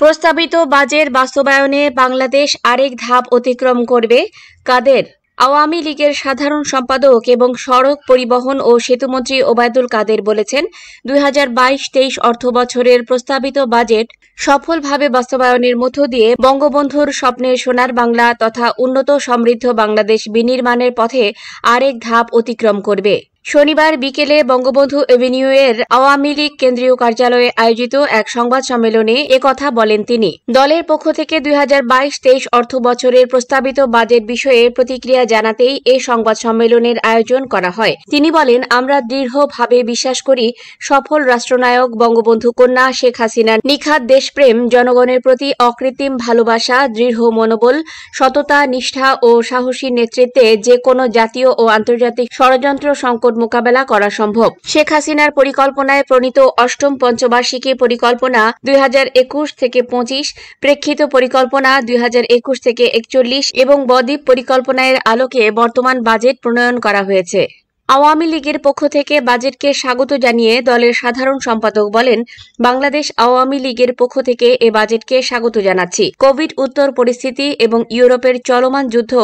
প্রস্তাবিত বাজেট বাস্তবায়নে বাংলাদেশ আরেক ধাপ অতিক্রম করবে। কাদের? আওয়ামী লীগের সাধারণ সম্পাদক এবং সড়ক পরিবহন ও সেতুমন্ত্রী ওবায়দুল কাদের বলেছেন, দুই হাজার বাইশ তেইশ অর্থ বছরের প্রস্তাবিত বাজেট সফলভাবে বাস্তবায়নের মধ্য দিয়ে বঙ্গবন্ধুর স্বপ্নের সোনার বাংলা তথা উন্নত সমৃদ্ধ বাংলাদেশ বিনির্মাণের পথে আরেক ধাপ অতিক্রম করবে। শনিবার বিকেলে বঙ্গবন্ধু এভিনিউয়ের আওয়ামী লীগ কেন্দ্রীয় কার্যালয়ে আয়োজিত এক সংবাদ সম্মেলনে একথা বলেন তিনি। দলের পক্ষ থেকে দুই হাজার বাইশ তেইশ অর্থ বছরের প্রস্তাবিত বাজেট বিষয়ে প্রতিক্রিয়া জানাতেই এ সংবাদ সম্মেলনের আয়োজন করা হয়। তিনি বলেন, আমরা দৃঢ়ভাবে বিশ্বাস করি, সফল রাষ্ট্রনায়ক বঙ্গবন্ধু কন্যা শেখ হাসিনার নিখাত দেশপ্রেম, জনগণের প্রতি অকৃত্রিম ভালোবাসা, দৃঢ় মনোবল, সততা, নিষ্ঠা ও সাহসী নেতৃত্বে যে কোনো জাতীয় ও আন্তর্জাতিক ষড়যন্ত্র সংকট সংকট মোকাবেলা করা সম্ভব। শেখ হাসিনার পরিকল্পনায় প্রণীত অষ্টম পঞ্চবার্ষিকী পরিকল্পনা দুই হাজার একুশ থেকে পঁচিশ, প্রেক্ষিত পরিকল্পনা দুই হাজার একুশ থেকে একচল্লিশ এবং বদ্বীপ পরিকল্পনার আলোকে বর্তমান বাজেট প্রণয়ন করা হয়েছে। আওয়ামী লীগের পক্ষ থেকে বাজেটকে স্বাগত জানিয়ে দলের সাধারণ সম্পাদক বলেন, বাংলাদেশ আওয়ামী লীগের পক্ষ থেকে এ বাজেটকে স্বাগত জানাচ্ছি। কোভিড উত্তর পরিস্থিতি এবং ইউরোপের চলমান যুদ্ধ,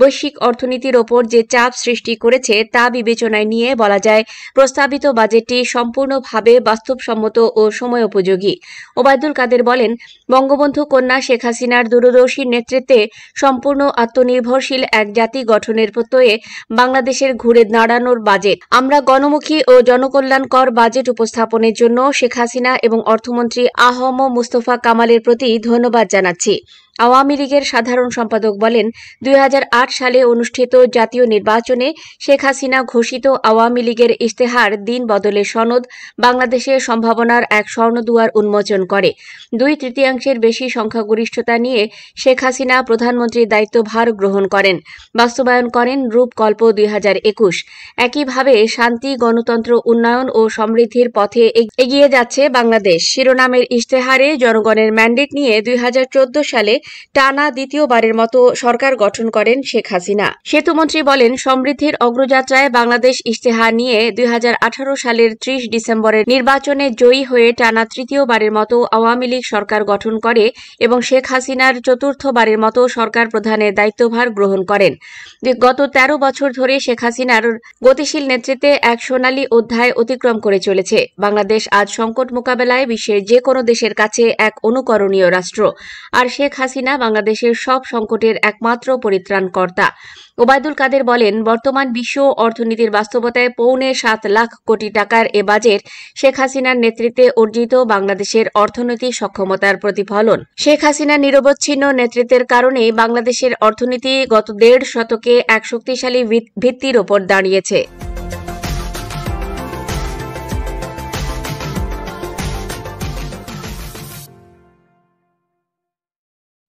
বৈশ্বিক অর্থনীতির ওপর যে চাপ সৃষ্টি করেছে তা বিবেচনায় নিয়ে বলা যায়, প্রস্তাবিত বাজেটটি সম্পূর্ণভাবে বাস্তবসম্মত ও সময় উপযোগী ওবায়দুল কাদের বলেন, বঙ্গবন্ধু কন্যা শেখ হাসিনার দূরদর্শী নেতৃত্বে সম্পূর্ণ আত্মনির্ভরশীল এক জাতি গঠনের প্রত্যয়ে বাংলাদেশের ঘুরে দাঁড়ানো বাড়ানোর বাজেট। আমরা গণমুখী ও জনকল্যাণকর বাজেট উপস্থাপনের জন্য শেখ হাসিনা এবং অর্থমন্ত্রী আহম মুস্তফা কামালের প্রতি ধন্যবাদ জানাচ্ছি। আওয়ামী লীগের সাধারণ সম্পাদক বলেন, দুই হাজার আট সালে অনুষ্ঠিত জাতীয় নির্বাচনে শেখ হাসিনা ঘোষিত আওয়ামী লীগের ইশতেহার দিন বদলে সনদ বাংলাদেশের সম্ভাবনার এক স্বর্ণদুয়ার উন্মোচন করে। দুই তৃতীয়াংশের বেশি সংখ্যাগরিষ্ঠতা নিয়ে শেখ হাসিনা প্রধানমন্ত্রীর দায়িত্বভার গ্রহণ করেন। বাস্তবায়ন করেন রূপকল্প দুই হাজার একুশ। একইভাবে শান্তি, গণতন্ত্র, উন্নয়ন ও সমৃদ্ধির পথে এগিয়ে যাচ্ছে বাংলাদেশ। শিরোনামের ইশতেহারে জনগণের ম্যান্ডেট নিয়ে দুই হাজার চোদ্দ সালে টানা দ্বিতীয়বারের মতো সরকার গঠন করেন শেখ হাসিনা। সেতুমন্ত্রী বলেন, সমৃদ্ধির অগ্রযাত্রায় বাংলাদেশ ইশতেহার নিয়ে দুই হাজার আঠারো সালের ত্রিশ ডিসেম্বরের নির্বাচনে জয়ী হয়ে টানা তৃতীয়বারের মতো আওয়ামী লীগ সরকার গঠন করে এবং শেখ হাসিনার চতুর্থবারের মতো সরকার প্রধানের দায়িত্বভার গ্রহণ করেন। গত ১৩ বছর ধরে শেখ হাসিনার গতিশীল নেতৃত্বে এক সোনালী অধ্যায় অতিক্রম করে চলেছে। বাংলাদেশ আজ সংকট মোকাবেলায় বিশ্বের যে কোনো দেশের কাছে এক অনুকরণীয় রাষ্ট্র। আর শেখ হাসিনা বাংলাদেশের সব সংকটের একমাত্র পরিত্রাণকর্তা। ওবায়দুল কাদের বলেন, বর্তমান বিশ্ব অর্থনীতির বাস্তবতায় পৌনে সাত লাখ কোটি টাকার এ বাজেট শেখ হাসিনার নেতৃত্বে অর্জিত বাংলাদেশের অর্থনৈতিক সক্ষমতার প্রতিফলন। শেখ হাসিনার নিরবচ্ছিন্ন নেতৃত্বের কারণে বাংলাদেশের অর্থনীতি গত দেড় শতকে এক শক্তিশালী ভিত্তির ওপর দাঁড়িয়েছে।